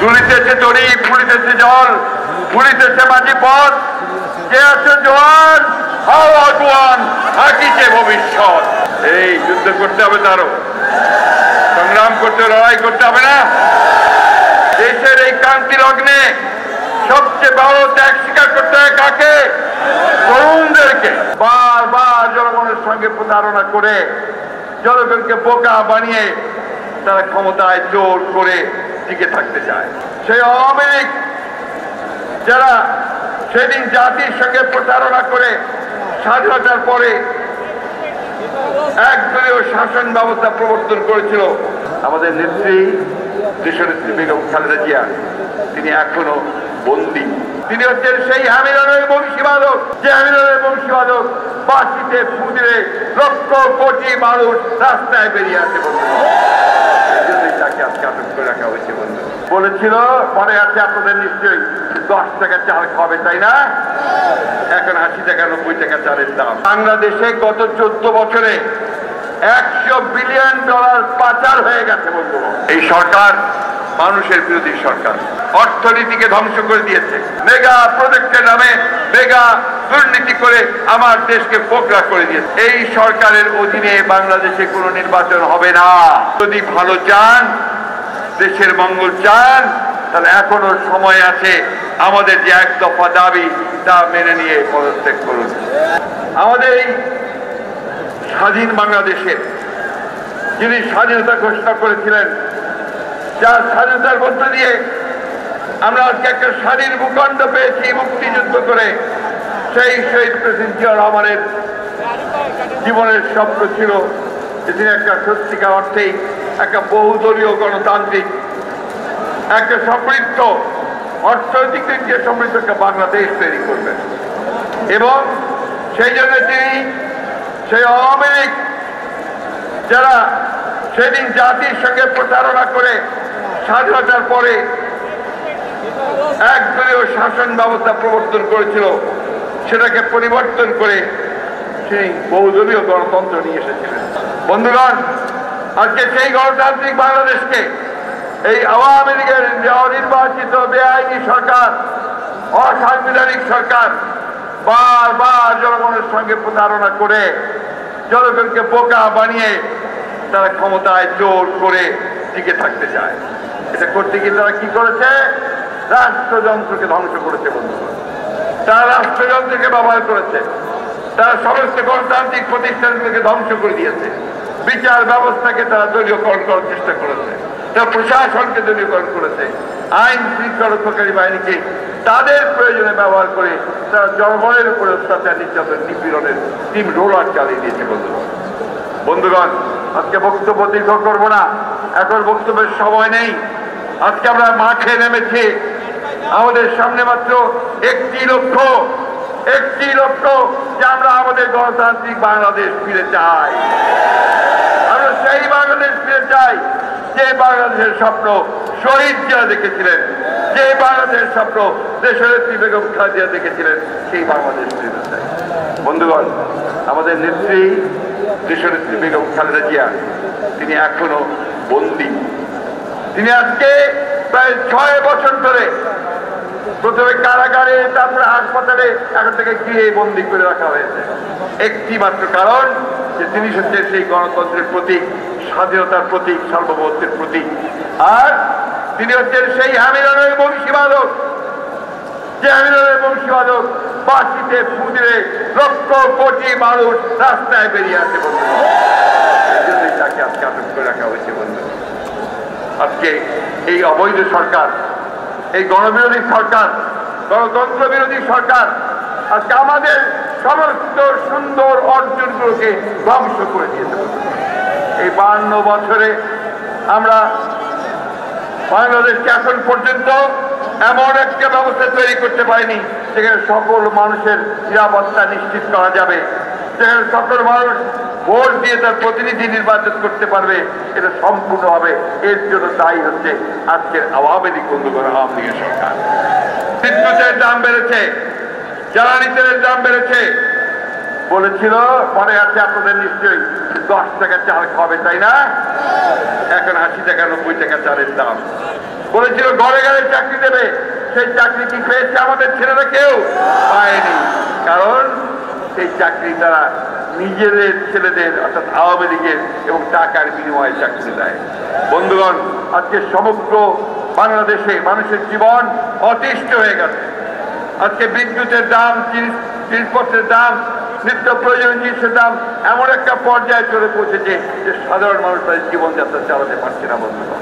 তুলিতেছে তরি ফুলিতেছে জল, ফুলিতেছে মাঝি পথ। কে আছে জোয়ান? হাও আগুয়ান, থাকিছে ভবিষ্যৎ। এই যুদ্ধ করতে হবে তারও। সংগ্রাম করতে, লড়াই করতে হবে না। দেশের এই ক্রান্তি লগ্নে সবচেয়ে বড় ত্যাগ স্বীকার করতে হয় কাকে? তরুণদেরকে। বারবার জনগণের সঙ্গে প্রতারণা করে, জনগণকে বোকা বানিয়ে তারা ক্ষমতায় জোর করে টিকে থাকতে চায়। সেই আওয়ামী যারা সেদিন জাতির সঙ্গে প্রতারণা করে স্বাধীনতার পরে একদলীয় শাসন ব্যবস্থা প্রবর্তন করেছিল, আমাদের নেত্রী দেশনেত্রী বেগম খালেদা জিয়া, তিনি এখনও বন্দী। তিনি হচ্ছেন সেই হামিলনের বংশীবাদক। যে হামিলনের বংশীবাদক বাসিতে ফুদিরে লক্ষ কোটি মানুষ রাস্তায় বেরিয়ে আসে জন্যই আজকে আটক করে রাখা হয়েছে বলেছিল মনে আছে আপনাদের নিশ্চয়ই। দশ টাকা চাল খাবে, তাই না? এখন আশি টাকা, নব্বই টাকা চালের দাম। বাংলাদেশে গত চোদ্দ বছরে একশো বিলিয়ন ডলার পাচার হয়ে গেছে, বন্ধু। এই সরকার মানুষের বিরোধী সরকার। অর্থনীতিকে ধ্বংস করে দিয়েছে। মেগা প্রজেক্টের নামে মেগা দুর্নীতি করে আমার দেশকে পোকরা করে দিয়েছে। এই সরকারের অধীনে বাংলাদেশে কোনো নির্বাচন হবে না। যদি ভালো চান দেশের মঙ্গল চান, তাহলে এখনও সময় আছে আমাদের যে এক দফা দাবি, তা মেনে নিয়ে পদত্যাগ করুন। আমাদের এই স্বাধীন বাংলাদেশের যিনি স্বাধীনতা ঘোষণা করেছিলেন, যার স্বাধীনতার মধ্য দিয়ে আমরা আজকে একটা স্বাধীন ভূখণ্ড পেয়েছি মুক্তিযুদ্ধ করে, সেই শহীদ প্রেসিডেন্ট জিয়া রহমানের জীবনের স্বপ্ন ছিল যে তিনি একটা সত্যিকার অর্থেই বহুদলীয় গণতান্ত্রিক। একটা সমৃদ্ধ অর্থনৈতিক দিক দিয়ে সমৃদ্ধ একটা বাংলাদেশ তৈরি করবেন এবং সেই জন্য তিনি সেই আওয়ামী লীগ যারা সেদিন জাতির সঙ্গে প্রতারণা করে স্বাধীনতার পরে একদলীয় শাসন ব্যবস্থা প্রবর্তন করেছিল, সেটাকে পরিবর্তন করে সেই বহুদলীয় গণতন্ত্র নিয়ে এসেছিলেন। বন্ধুগণ আজকে সেই গণতান্ত্রিক বাংলাদেশকে এই আওয়ামী লীগের যে অনির্বাচিত বেআইনি সরকার, অসাংবিধানিক সরকার বারবার জনগণের সঙ্গে প্রতারণা করে, জনগণকে বোকা বানিয়ে তারা ক্ষমতায় জোর করে টিকে থাকতে চায়। এটা করতে গিয়ে তারা কি করেছে? রাষ্ট্রযন্ত্রকে ধ্বংস করেছে বন্ধুগণ তারা রাষ্ট্রযন্ত্রকে ব্যবহার করেছে। তারা সমস্ত গণতান্ত্রিক প্রতিষ্ঠানগুলোকে ধ্বংস করে দিয়েছে। বিচার ব্যবস্থাকে তারা দলীয়করণ করার চেষ্টা করেছে। তারা প্রশাসনকে দলীয়করণ করেছে। আইন শৃঙ্খলা রক্ষাকারী বাহিনীকে তাদের প্রয়োজনে ব্যবহার করে তারা জনগণের উপরে অত্যাচার, নির্যাতন, নিপীড়নের টিম রোলার চালিয়ে দিয়েছে বন্ধুগণ বন্ধুগণ, আজকে বক্তব্য দীর্ঘ করব না। এখন বক্তব্যের সময় নেই। আজকে আমরা মাঠে নেমেছি। আমাদের সামনে মাত্র একটি লক্ষ্য। একটি লক্ষ্য যে আমরা আমাদের গণতান্ত্রিক বাংলাদেশ ফিরে চাই। আমরা সেই বাংলাদেশ ফিরে চাই যে বাংলাদেশের স্বপ্ন শহীদ জিয়া দেখেছিলেন, যে বাংলাদেশের স্বপ্ন দেশনেত্রী বেগম খাদিয়া দেখেছিলেন, সেই বাংলাদেশ ফিরে চাই। বন্ধুগণ, আমাদের নেত্রী দেশনেত্রী বেগম খালেদা জিয়া, তিনি এখনও বন্দী। তিনি আজকে প্রায় ছয় বছর ধরে প্রথমে কারাগারে, তারপরে হাসপাতালে, এখন থেকে গৃহে বন্দি করে রাখা হয়েছে। একটি মাত্র কারণ, যে তিনি হচ্ছেন সেই গণতন্ত্রের প্রতীক, স্বাধীনতার প্রতীক, সার্বভৌমত্বের প্রতীক। আর তিনি হচ্ছেন সেই হামিলনের বংশীবাদক। যে হামিলনের বংশীবাদক বাসিতে ফুদিরে লক্ষ কোটি মানুষ রাস্তায় বেরিয়ে আসে, বন্ধু। তাকে আজকে আটক করে রাখা হয়েছে, বন্ধু। আজকে এই অবৈধ সরকার এই গণবিরোধী সরকার গণতন্ত্র বিরোধী সরকার আজকে আমাদের সমস্ত সুন্দর অর্জনগুলোকে ধ্বংস করে দিয়েছে। এই বান্ন বছরে আমরা বাংলাদেশকে এখন পর্যন্ত এমন একটা ব্যবস্থা তৈরি করতে পারিনি, যেখানে সকল মানুষের নিরাপত্তা নিশ্চিত করা যাবে। যেখানে সকল মানুষ ভোট দিয়ে তার প্রতিনিধি নির্বাচন করতে পারবে, এটা সম্পূর্ণ হবে। এর জন্য দায়ী হচ্ছে আজকের আওয়ামী লীগ, বন্ধুগণ, আওয়ামী লীগের সরকার। বিদ্যুতের দাম বেড়েছে জ্বালানি তেলের দাম বেড়েছে। বলেছিল, মনে আছে আপনাদের নিশ্চয়ই, দশ টাকা চাল খাবে, তাই না? এখন আশি টাকা, নব্বই টাকা চালের দাম। বলেছিল ঘরে ঘরে চাকরি দেবে। সেই চাকরি কি পেয়েছে আমাদের ছেলেরা কেউ? পায়নি। কারণ সেই চাকরি তারা নিজেদের ছেলেদের, অর্থাৎ আওয়ামী লীগের এবং টাকার বিনিময়ে চাকরি দেয়। বন্ধুগণ, আজকে সমগ্র বাংলাদেশে মানুষের জীবন অতিষ্ঠ হয়ে গেছে। আজকে বিদ্যুতের দাম জিনিসপত্রের দাম, নিত্য প্রয়োজনীয় জিনিসের দাম এমন একটা পর্যায়ে চলে পৌঁছেছে যে সাধারণ মানুষ তাদের জীবনযাত্রা চালাতে পারছে না, বন্ধুগণ।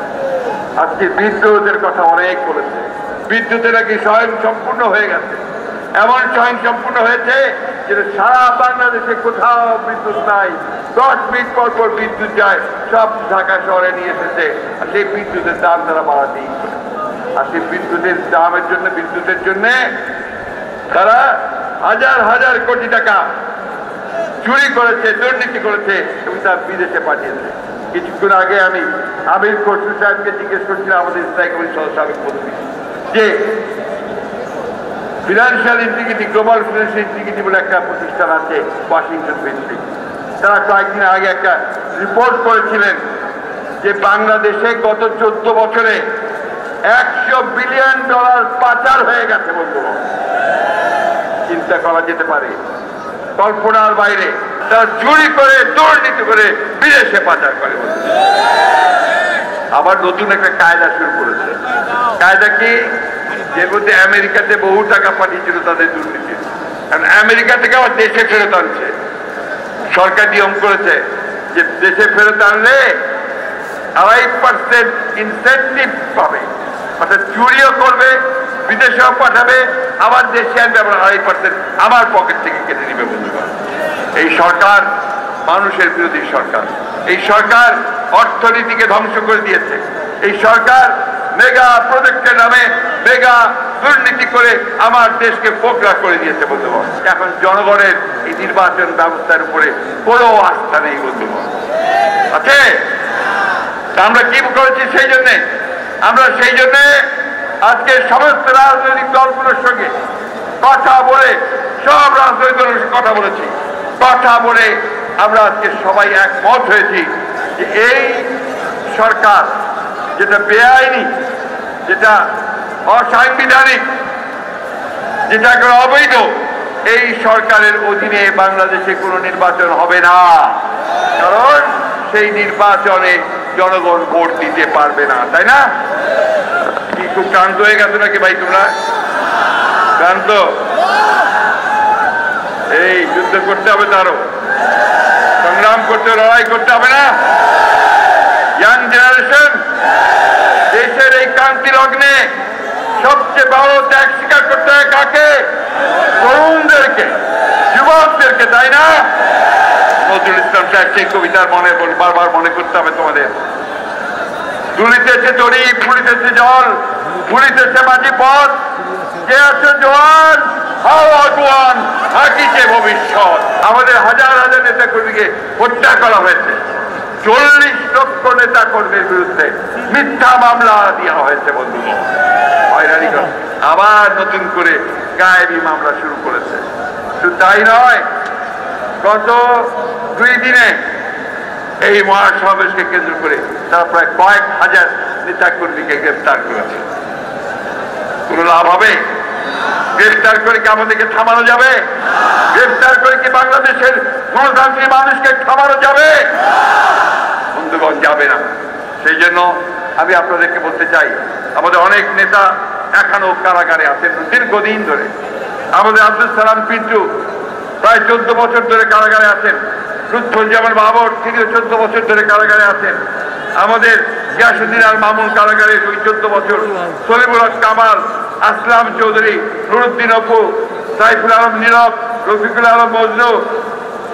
আজকে বিদ্যুতের কথা অনেক বলেছে। বিদ্যুতের নাকি স্বয়ং সম্পূর্ণ হয়ে গেছে। এমন স্বয়ং সম্পূর্ণ হয়েছে যে সারা বাংলাদেশে কোথাও বিদ্যুৎ নাই। দশ মিনিট পর পর বিদ্যুৎ যায়, সব ঢাকা শহরে নিয়ে এসেছে। আর সেই বিদ্যুতের দাম তারা বাড়াতেই আর সেই বিদ্যুতের দামের জন্য, বিদ্যুতের জন্য তারা হাজার হাজার কোটি টাকা চুরি করেছে, দুর্নীতি করেছে এবং তার বিদেশে পাঠিয়েছে। কিছুক্ষণ আগে আমি আমির খসরু সাহেবকে জিজ্ঞেস করছিলাম, আমাদের স্থায়ী কমিটির সদস্য, আমির পদবী যে financial integrity global financial integrity বলে একটা প্রতিষ্ঠান আছে ওয়াশিংটন ভিত্তিক তারা কয়েকদিন আগে একটা রিপোর্ট করেছিলেন যে বাংলাদেশে গত চোদ্দ বছরে একশো বিলিয়ন ডলার পাচার হয়ে গেছে বন্ধুগণ চিন্তা করা যেতে পারে। কল্পনার বাইরে তারা চুরি করে, দুর্নীতি করে বিদেশে পাচার করে আবার নতুন একটা কায়দা শুরু করেছে। কায়দা কি? যের মধ্যে আমেরিকাতে বহু টাকা পাঠিয়েছিল তাদের দুর্নীতি কারণ আমেরিকা থেকে আবার দেশে ফেরত আনছে। সরকার নিয়ম করেছে যে দেশে ফেরত আনলে আড়াই পার্সেন্ট ইনসেন্টিভ পাবে। অর্থাৎ চুরিও করবে, বিদেশেও পাঠাবে, আবার দেশে আনবে, আবার আড়াই পার্সেন্ট আমার পকেট থেকে কেটে নিবে বন্ধুগণ। এই সরকার মানুষের বিরোধী সরকার। এই সরকার অর্থনীতিকে ধ্বংস করে দিয়েছে। এই সরকার মেগা প্রজেক্টের নামে মেগা দুর্নীতি করে আমার দেশকে পোকরা করে দিয়েছে বন্ধুগণ। এখন জনগণের এই নির্বাচন ব্যবস্থার উপরে কোনো আস্থা নেই বন্ধুগণ। আছে? আমরা কি করেছি সেই জন্যে? আমরা সেই জন্যে আজকে সমস্ত রাজনৈতিক দলগুলোর সঙ্গে কথা বলে, সব রাজনৈতিক দলের কথা বলেছি। কথা বলে আমরা আজকে সবাই একমত হয়েছি যে এই সরকার যেটা বেআইনি, যেটা অসাংবিধানিক যেটা এখন অবৈধ, এই সরকারের অধীনে বাংলাদেশে কোনো নির্বাচন হবে না। কারণ সেই নির্বাচনে জনগণ ভোট দিতে পারবে না, তাই না? কি, খুব ক্লান্ত হয়ে গেছো নাকি ভাই তোমরা? ক্লান্ত? এই, যুদ্ধ করতে হবে তারও সংগ্রাম করতে, লড়াই করতে হবে না? ইয়াং দেশের এই ক্রান্তি লগ্নে সবচেয়ে বড় ত্যাগ স্বীকার করতে হয় কাকে? তরুণদেরকে, যুবকদেরকে, তাই না? নজরুল ইসলাম সাহেব সেই কবিতার মনে বারবার মনে করতে হবে তোমাদের। তুলিতেছে তরি ফুলিতেছে জল ফুলিতেছে মাঝি পথ। যে আছে জোয়ান? হাও আগুয়ান থাকিছে ভবিষ্যৎ। আমাদের হাজার হাজার নেতা কর্মীকে হত্যা করা হয়েছে। চল্লিশ লক্ষ নেতা কর্মীর বিরুদ্ধে মিথ্যা মামলা দেওয়া হয়েছে বন্ধু। আবার নতুন করে গায়েবী মামলা শুরু করেছে। শুধু তাই নয়, গত দুই দিনে এই মহাসমাবেশকে কেন্দ্র করে তারা প্রায় কয়েক হাজার নেতা কর্মীকে গ্রেফতার করেছে। কোনো লাভ হবে? গ্রেফতার করে কি আমাদেরকে থামানো যাবে? গ্রেফতার করে কি বাংলাদেশের গণতান্ত্রিক মানুষকে থামানো যাবে? বন্ধুগণ, যাবে না। সেই জন্য আমি আপনাদেরকে বলতে চাই, আমাদের অনেক নেতা এখনও কারাগারে আছেন দীর্ঘদিন ধরে। আমাদের আব্দুল সালাম পিন্টু প্রায় চোদ্দ বছর ধরে কারাগারে আছেন। লুৎফুজ্জামান বাবর তিনিও চোদ্দ বছর ধরে কারাগারে আছেন। আমাদের গিয়াসুদ্দিন আল মামুন কারাগারে ওই চোদ্দ বছর। সলিমুল কামাল আসলাম চৌধুরী, নুরুদ্দিন অপু, সাইফুল আলম নীরব, রফিকুল আলম মজনু,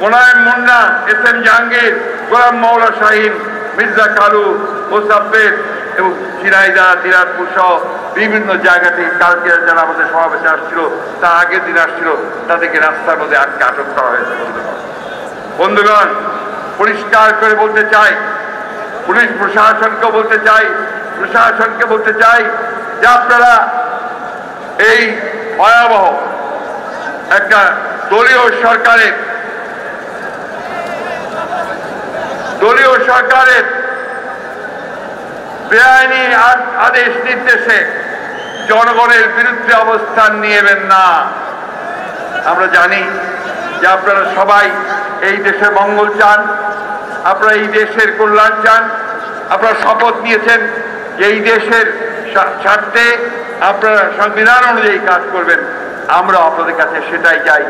মোনায়েম মুন্না, এস এম জাহাঙ্গীর, গোলাম মৌলা শাহিন, মির্জা কালু, মোসাব্বের এবং ঝিনাইদা দিনাজপুর সহ বিভিন্ন জায়গা থেকে কালকে যারা আমাদের সমাবেশে আসছিল, তা আগের দিন আসছিল, তাদেরকে রাস্তার মধ্যে আটকে আটক করা হয়েছে। বন্ধুগণ, পরিষ্কার করে বলতে চাই, পুলিশ প্রশাসনকে বলতে চাই, প্রশাসনকে বলতে চাই যে আপনারা এই ভয়াবহ একটা দলীয় সরকারের দলীয় সরকারের বেআইনি আদেশ নির্দেশে জনগণের বিরুদ্ধে অবস্থান নিয়েবেন না। আমরা জানি যে আপনারা সবাই এই দেশের মঙ্গল চান, আপনারা এই দেশের কল্যাণ চান, আপনারা শপথ নিয়েছেন যে এই দেশের স্বার্থে আপনারা সংবিধান অনুযায়ী কাজ করবেন। আমরা আপনাদের কাছে সেটাই চাই।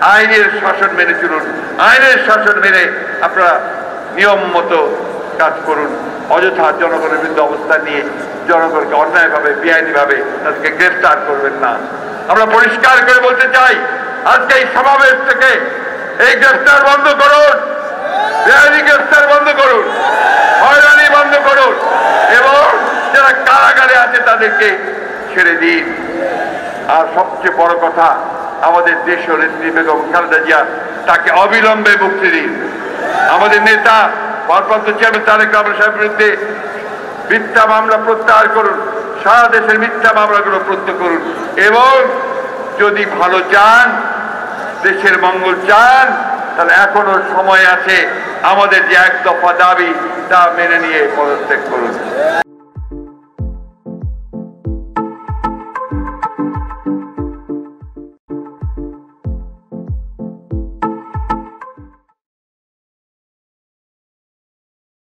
আইনের শাসন মেনে চলুন। আইনের শাসন মেনে আপনারা নিয়ম মতো কাজ করুন। অযথা জনগণের বিরুদ্ধে অবস্থান নিয়ে জনগণকে অন্যায়ভাবে, বেআইনিভাবে তাদেরকে গ্রেফতার করবেন না। আমরা পরিষ্কার করে বলতে চাই, আজকে এই সমাবেশ থেকে এই গ্রেফতার বন্ধ করুন। বেআইনি গ্রেফতার বন্ধ করুন। হয়রানি বন্ধ করুন। এবং আছে তাদেরকে ছেড়ে দিন। আর সবচেয়ে বড় কথা, আমাদের দেশীয় নেত্রী বেগম খালেদা জিয়া, তাকে অবিলম্বে মুক্তি দিন। আমাদের নেতা, ভারপ্রাপ্ত চেয়ারম্যান তারেক রহমান সাহেবের বিরুদ্ধে মিথ্যা মামলা প্রত্যাহার করুন, সারা দেশের মিথ্যা মামলাগুলো প্রত্যাহার করুন। এবং যদি ভালো চান, দেশের মঙ্গল চান, তাহলে এখনও সময় আছে আমাদের যে এক দফা দাবি তা মেনে নিয়ে পদত্যাগ করুন।